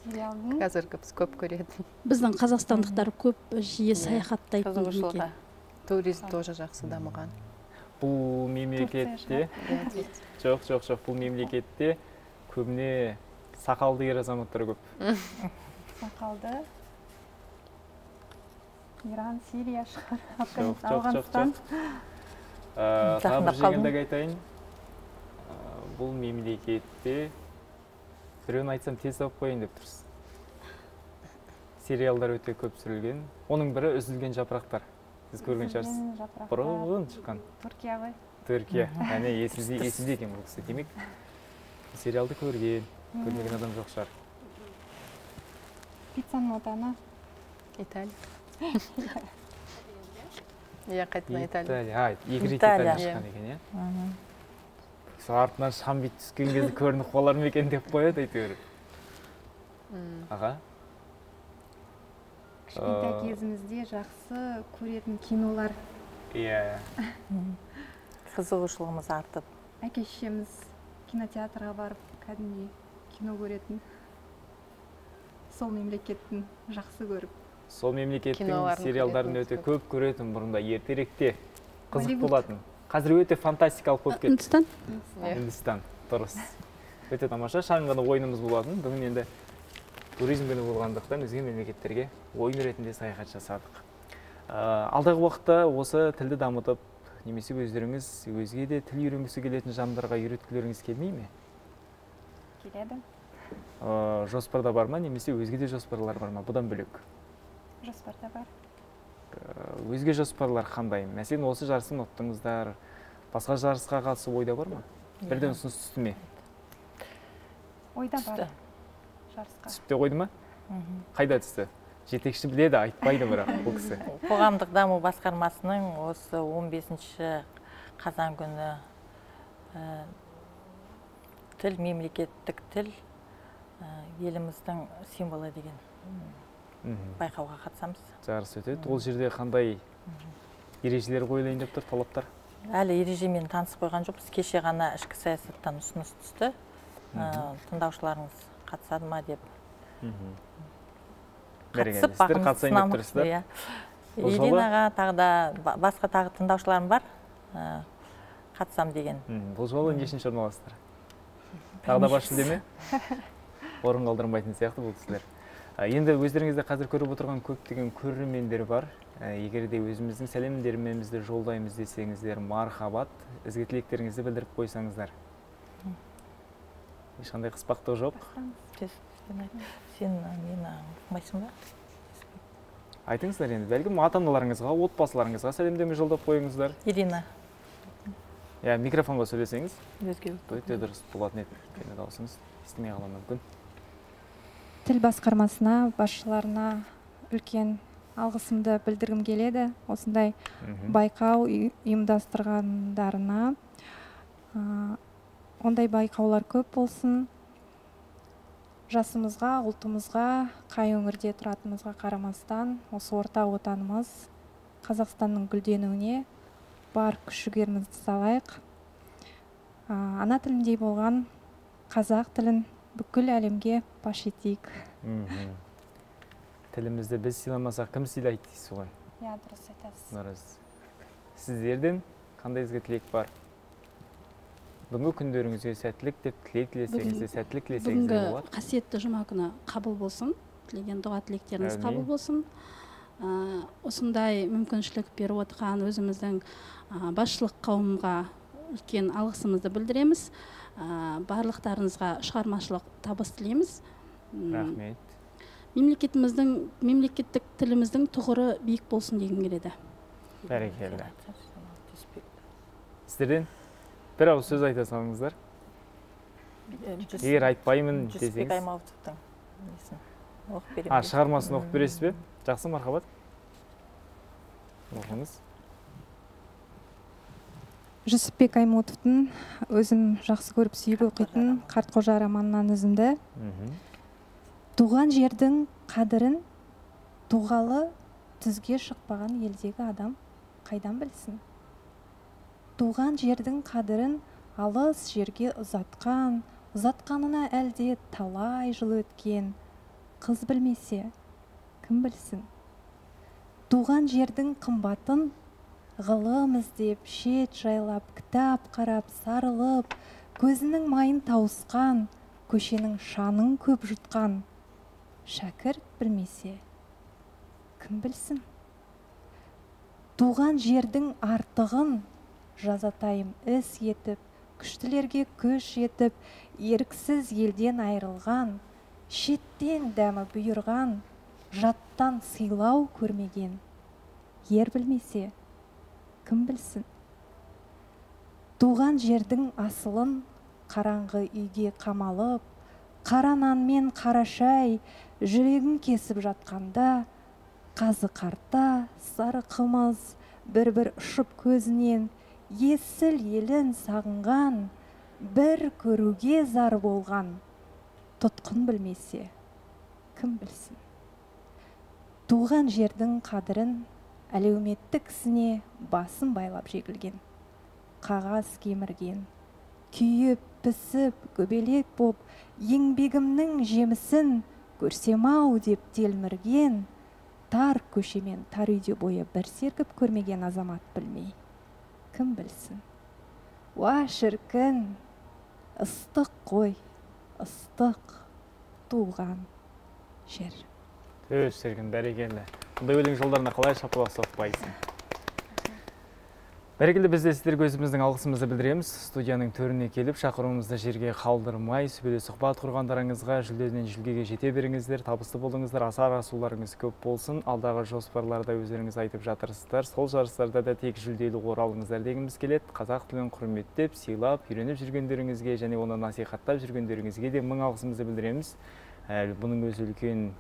Қазіргі біз көп көретін біздің қазақстандықтар көп жиі саяхаттайтын қызығушылығы мекен. туризм тоже жақсы дамыған. Бұл мемлекетте жоқ жоқ жоқ. Бұл мемлекетте көбіне сақалды ер азаматтар көп. Сақалды. Иран сирия шығар ауғанстан Ә, тағы бір жеңілдік айтайын. Ә, бұл мемлекетте біреуін айтсам тез тауып қояйын деп тұрсыз. Сериалдар өте көп түсірілген. Оның бірі үзілген жапырақтар. Сіз көрген шығарсыз. бұрын шыққан. Түркия ғой. Түркия. Әне есімде есімде екен бұл кісі демек. Сериалды көрген көрмеген адам жоқ шығар. Пиццаның отаны италия. *laughs* Иә қайтадан италия. Италия а екі рет Италия. шыққан екен иә? Артынан шам бүйтіп түскен кезде *laughs* көрініп қалар ма екен деп қояды әйтеуір. Аға? Кішкентай Ә, кезімізде жақсы көретін кинолар. Иә. *laughs* Қызығушылығымыз артып. Әке шешеміз кинотеатрға барып кәдімгідей кино көретін. Сол мемлекеттің жақсы көріп. Сол мемлекеттің сериалдарын өте көп көретін бұрында ертеректе қызық болатын. Қазір өте фантастикалық болып кетті. Үндістан? Үндістан. Дұрыс. Өте тамаша. Шағын ғана ойынымыз болатын. Бүгін енді туризм күні болғандықтан өзге мемлекеттерге ойын ретінде саяхат жасадық. Ә, алдағы уақытта осы тілді дамытып немесе өздеріңіз өзге де тіл үйренгісі келетін жандарға үйреткілеріңіз келмей ме? Келеді. Ә, жоспарда бар ма немесе өзге де жоспарлар бар ма? Бұдан бөлек. Жоспарда бар. Өзге жоспарлар қандай? Мәселен осы жарыстан ұттыңыздар. Басқа жарысқа қатысу ойда бар ма? Бірден ұсыныс түсті ме? Ойда бар. Жарысқа. Түсіп те қойды ма қайда түсті? Жетекші біледі айтпайды бірақ бұл кісі. *laughs* Қоғамдық даму басқармасының осы 15 қазан күні Ә, тіл мемлекеттік тіл ә, еліміздің символы деген. Байқауға қатысамыз. Жарыс өтеді. Ол жерде қандай ережелер қойылайын деп тұр талаптар? Әлі ережемен танысып қойған жоқпыз. Кеше ғана ішкі саясаттан ұсыныс түсті. Ә, тыңдаушыларыңыз қатысады ма деп. Қатысып иә. Иринаға тағы да ба- басқа тағы тыңдаушыларым бар. Ә, қатысам деген. Бұл жолы нешінші орын аласыздар тағы да бас жүлде ме? *laughs* Орын қалдырмайтын сияқты бұл кісілер Енді өздеріңізде қазір көріп отырған көптеген көрермендер бар. Ә, егер де өзіміздің сәлемдерімізді жолдаймыз десеңіздер мархабат ізгі тілектеріңізді білдіріп қойсаңыздар. Ешқандай қыспақтық жоқ. Сен мені ұқпайсың ба айтыңыздар енді бәлкім ата аналарыңызға отбасыларыңызға сәлемдеме жолдап қойыңыздар. Ирина. Иә микрофонға сөйлесеңіз. Өте дұрыс болатын еді. Өйткені дауысыңыз естімей қалуы мүмкін. Тіл басқармасына басшыларына үлкен алғысымды білдіргім келеді. Осындай байқау ұй- ұйымдастырғандарына ондай байқаулар көп болсын. Жасымызға ұлтымызға қай өңірде тұратынымызға қарамастан осы орта отанымыз қазақстанның гүлденуіне бар күш жігерімізді салайық ана тіліндей болған қазақ тілін бүкіл әлемге паш етейік. Тілімізді біз сыйламасақ кім сыйлайды дейсіз ғой? Иә дұрыс айтасыз. Дұрыс. Сіздерден қандай ізгі тілек бар? Бүгінгі күндеріңізге сәттілік деп тілек тілесеңіз де сәттілік тілесеңіз де бүгінгі болады. қасиетті жұма күні қабыл болсын. Тілеген дұға тілектеріңіз қабыл болсын. Ә, осындай мүмкіншілік беріп отырған өзіміздің ә, басшылық қауымға үлкен алғысымызды білдіреміз. Барлықтарыңызға шығармашылық табыс тілейміз. Рахмет. мемлекетіміздің мемлекеттік тіліміздің тұғыры биік болсын дегім келеді. Бәрекелді. Сіздерден бір ауыз сөз айта салыңыздар. Егер айтпаймын десеңіз. Аймауытовтың несін? Оқып беремін. А шығармасын оқып бересіз бе? Жақсы мархабат. Оқыңыз. Жүсіпбек аймауытовтың өзім жақсы көріп сүйіп оқитын қартқожа романынан үзінді. Туған жердің қадірін туғалы түзге шықпаған елдегі адам қайдан білсін? Туған жердің қадірін алыс жерге ұзатқан ұзатқанына әлде талай жыл өткен қыз білмесе кім білсін? Туған жердің қымбатын ғылым іздеп шет жайлап кітап қарап сарылып көзінің майын тауысқан көшенің шанын көп жұтқан. Шәкірт білмесе кім білсін? Туған жердің артығын жазатайым іс етіп күштілерге күш етіп еріксіз елден айырылған шеттен дәмі бұйырған жаттан сыйлау көрмеген. Ер білмесе кім білсін? Туған жердің асылын қараңғы үйге қамалып қара нан мен қара шай жүрегін кесіп жатқанда қазы қарта сары қымыз бір бір ұшып көзінен есіл елін сағынған бір көруге зар болған тұтқын білмесе кім білсін? Туған жердің қадірін әлеуметтік ісіне басын байлап жегілген. Қағаз кемірген. Күйіп пісіп көбелек боп еңбегімнің жемісін көрсем ау деп телмірген. Тар көшемен тар үйде бойы бір сергіп көрмеген азамат білмей. Кім білсін? Уа шіркін! Ыстық қой ыстық туған жер. Өз шіркін бәрекелді. Бұндай өлең жолдарына қалай шапалақ соқпайсың бәрекелді біз де сіздерге өзіміздің алғысымызды білдіреміз. Студияның төріне келіп шақыруымызды жерге қалдырмай сүбелі сұхбат құрғандарыңызға жүлдеден жүлгеге жете беріңіздер табысты болыңыздар асар асуларыңыз көп болсын. Алдағы жоспарларда өздеріңіз айтып жатырсыздар. Сол жарыстарда да тек жүлделі оралыңыздар дегіміз келеді. Қазақ тілін құрметтеп сыйлап үйреніп жүргендеріңізге және оны насихаттап жүргендеріңізге де мың алғысымызды білдіреміз. Бұның өзі үлкен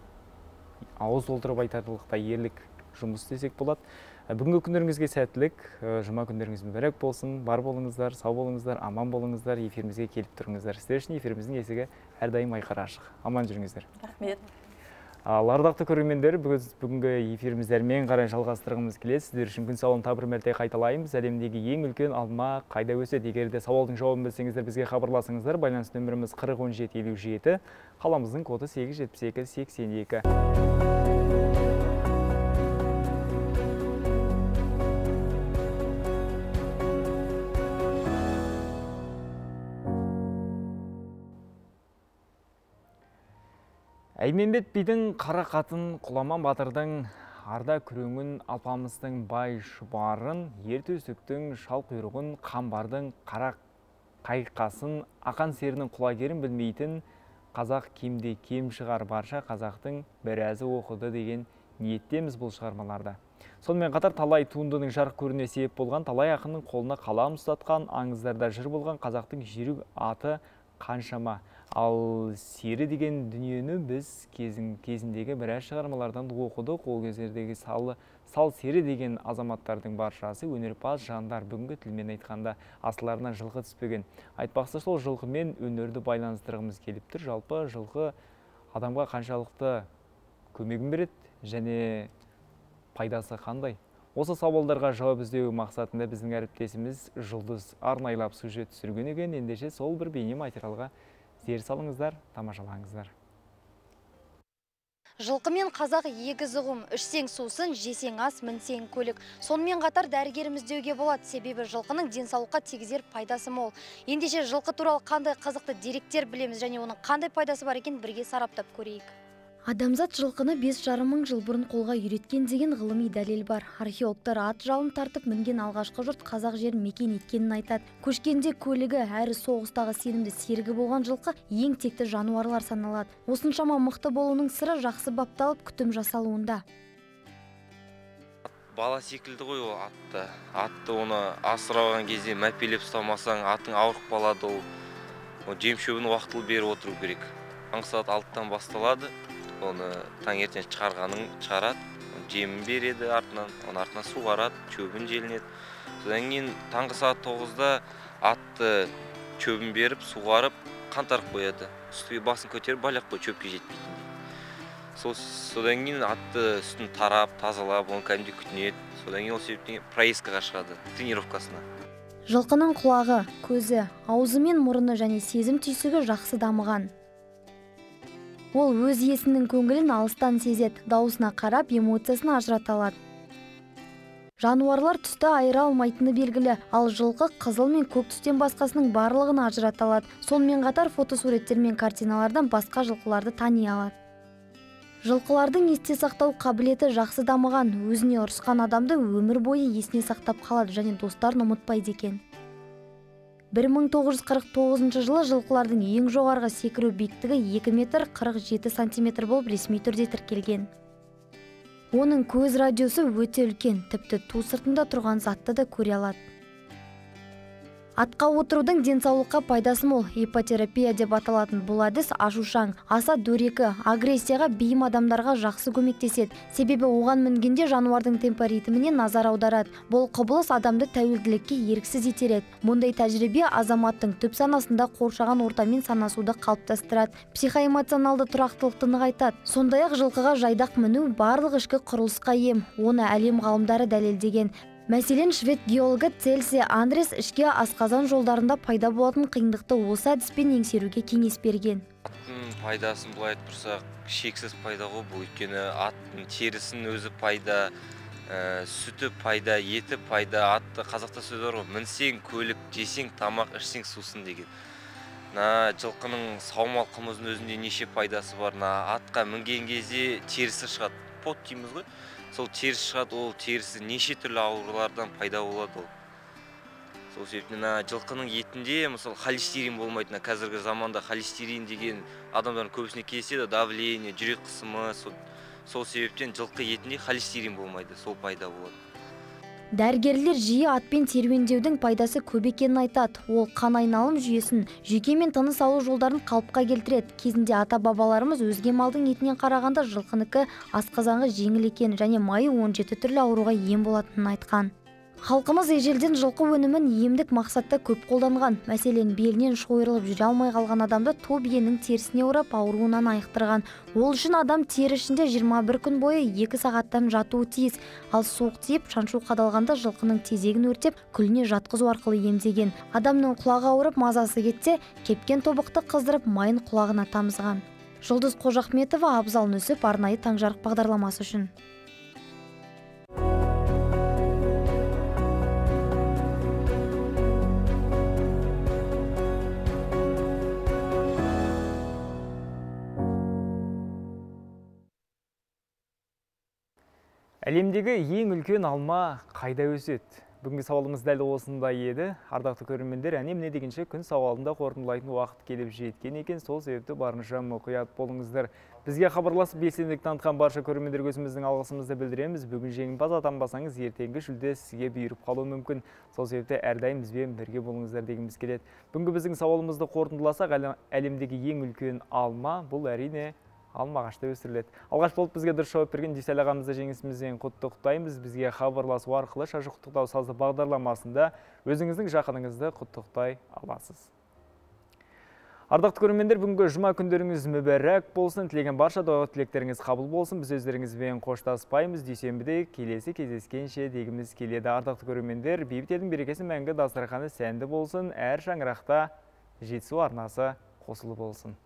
ауыз толтырып айтарлықтай ерлік жұмыс десек болады. Бүгінгі күндеріңізге сәттілік. Жұма күндеріңіз мүбәрәк болсын. Бар болыңыздар сау болыңыздар аман болыңыздар эфирімізге келіп тұрыңыздар. Сіздер үшін эфиріміздің есігі әрдайым айқара ашық. Аман жүріңіздер. Рахмет. Ал ардақты көрермендер біз бүгінгі эфирімізді әрмен қарай жалғастырғымыз келеді. Сіздер үшін күн сауалын тағы бір мәрте қайталаймыз. Әлемдегі ең үлкен алма қайда өседі? Егер де сауалдың жауабын білсеңіздер бізге хабарласыңыздар. Байланыс нөміріміз қырық он жеті елу жеті. Қаламыздың коды сегіз жетпіс екі сексен екі. Әйменбет бидің қара қатын құламан батырдың арда күреңін алпамыстың бай шұбарын ер төстіктің шал құйрығын қамбардың қара қайқасын ақан серінің құлагерін білмейтін қазақ кемде кем шығар барша қазақтың біразы оқыды деген ниеттеміз бұл шығармаларда. Сонымен қатар талай туындының жарық көруіне себеп болған талай ақынның қолына қалам ұстатқан аңыздарда жыр болған қазақтың жүйрік аты қаншама. Ал сері деген дүниені біз кезін, кезіндегі біраз шығармалардан оқыдық. Ол кездердегі салы сал сері деген азаматтардың баршасы өнерпаз жандар бүгінгі тілмен айтқанда асыларынан жылқы түспеген. Айтпақшы сол жылқымен өнерді байланыстырғымыз келіп тұр. Жалпы жылқы адамға қаншалықты көмегін береді және пайдасы қандай? Осы сауалдарға жауап іздеу мақсатында біздің әріптесіміз жұлдыз арнайлап сюжет түсірген екен. Ендеше сол бір бейне материалға зер салыңыздар тамашалаңыздар. Жылқы мен қазақ егіз ұғым. Ішсең сусын жесең ас мінсең көлік. Сонымен қатар дәрігеріміз деуге болады. Себебі жылқының денсаулыққа тигізер пайдасы мол. Ендеше жылқы туралы қандай қызықты деректер білеміз және оның қандай пайдасы бар екен бірге сараптап көрейік. Адамзат жылқыны бес жарым мың жыл бұрын қолға үйреткен деген ғылыми дәлел бар. Археологтар ат жалын тартып мінген алғашқы жұрт қазақ жерін мекен еткенін айтады. Көшкенде көлігі әрі соғыстағы сенімді серігі болған жылқы ең текті жануарлар саналады. Осыншама мықты болуының сыры жақсы бапталып күтім жасалуында. Бала секілді ғой ол атты. Атты оны асыраған кезде мәпелеп ұстамасаң атың ауырып қалады ол. Жем шөбін уақытылы беріп отыру керек. Таңғы сағат алтыдан басталады. Оны таңертең шығарғанын шығарады жемін береді артынан оның артынан суғарады шөбін желінеді. Содан кейін таңғы сағат тоғызда атты шөбін беріп суғарып қантарып қояды үстіге басын көтеріп байлап қойды шөпке жетпейтіндей сол содан кейін атты үстін тарап тазалап оны кәдімгідей күтінеді. Содан кейін ол себептен проездкаға шығады тренировкасына. Жылқының құлағы көзі аузы мен мұрыны және сезім түйсігі жақсы дамыған. Ол өз иесінің көңілін алыстан сезеді дауысына қарап эмоциясын ажырата алады. Жануарлар түсті айыра алмайтыны белгілі ал жылқы қызыл мен көк түстен басқасының барлығын ажырата алады. Сонымен қатар фотосуреттер мен картиналардан басқа жылқыларды тани алады. Жылқылардың есте сақтау қабілеті жақсы дамыған өзіне ұрысқан адамды өмір бойы есіне сақтап қалады және достарын ұмытпайды екен. 1949 жылы жылқылардың ең жоғарғы секіру биіктігі 2 метр 47 сантиметр болып ресми түрде тіркелген. Оның көз радиусы өте үлкен тіпті ту сыртында тұрған затты да көре алады. Атқа отырудың денсаулыққа пайдасы мол. Ипотерапия деп аталатын бұл әдіс ашушаң. Аса дөрекі. Агрессияға бейім адамдарға жақсы көмектеседі. Себебі оған мінгенде жануардың темпоритміне назар аударады. Бұл құбылыс адамды тәуелділікке еріксіз итереді. Мұндай тәжірибе азаматтың түп санасында қоршаған ортамен санасуды қалыптастырады. Психоэмоционалды тұрақтылықты нығайтады. Сондай ақ жылқыға жайдақ міну барлық ішкі құрылысқа ем. Оны әлем ғалымдары дәлелдеген. Мәселен швед геологы цельсия андрес ішке асқазан жолдарында пайда болатын қиындықты осы әдіспен еңсеруге кеңес берген. Пайдасын былай айтып тұрсақ шексіз пайда ғой бұл. Өйткені аттың терісінің өзі пайда ә, сүті пайда еті пайда атты қазақта сөз бар ғой мінсең көлік жесең тамақ ішсең сусын деген. Мына жылқының саумал қымыздың өзінде неше пайдасы бар мына атқа мінген кезде терісі шығады. Пот дейміз ғой. Сол теріс шығады ол терісі неше түрлі аурулардан пайда болады ол. Сол себептен мына жылқының етінде мысалы холестерин болмайды мына қазіргі заманда. Холестерин деген адамдардың көбісіне кездеседі давление жүрек қысымы сол, сол себептен жылқы етінде холестерин болмайды сол пайда болады. Дәрігерлер жиі атпен серуендеудің пайдасы көп екенін айтады. Ол қан айналым жүйесін жүйке мен тыныс алу жолдарын қалыпқа келтіреді. Кезінде ата бабаларымыз өзге малдың етінен қарағанда жылқынікі асқазанға жеңіл екенін және майы 17 түрлі ауруға ем болатынын айтқан. Халқымыз ежелден жылқы өнімін емдік мақсатта көп қолданған. Мәселен белінен шойырылып жүре алмай қалған адамды ту биенің терісіне орап ауруынан айықтырған. Ол үшін адам тері ішінде 21 күн бойы 2 сағаттан жатуы тиіс. Ал суық тиіп шаншу қадалғанда жылқының тезегін өртеп күліне жатқызу арқылы емдеген. Адамның құлағы ауырып мазасы кетсе кепкен тобықты қыздырып майын құлағына тамызған. Жұлдыз қожахметова абзал нүсіп арнайы таңжарық бағдарламасы үшін. Әлемдегі ең үлкен алма қайда өседі? Бүгінгі сауалымыз дәл осындай еді. Ардақты көрермендер, әне міне дегенше күн сауалында қорытындылайтын уақыт келіп жеткен екен. Сол себепті барынша мұқият болыңыздар. Бізге хабарласып белсенділік танытқан барша көрермендер өзіміздің алғысымызды білдіреміз. Бүгін жеңімпаз атанбасаңыз, ертеңгі жүлде сізге бұйырып қалуы мүмкін. Сол себепті әрдайым бізбен бірге болыңыздар дегіміз келеді. Бүгінгі біздің сауалымызды қорытындыласақ, әлемдегі ең үлкен алма бұл әрине алма ағашта өсіріледі. Алғаш болып бізге дұрыс жауап берген дүйсел ағамызды жеңісімізбен құттықтаймыз. Бізге хабарласу арқылы шашы құттықтау сазы бағдарламасында өзіңіздің жақыныңызды құттықтай аласыз. Ардақты көрермендер бүгінгі жұма күндеріңіз мүбәрәк болсын. Тілеген барша дұға тілектеріңіз қабыл болсын. Біз өздеріңізбен қоштаспаймыз. Дүйсенбіде келесі кездескенше дегіміз келеді. Ардақты көрермендер бейбіт елдің берекесі мәңгі дастарханы сәнді болсын. Әр шаңырақта жетісу арнасы қосылы болсын.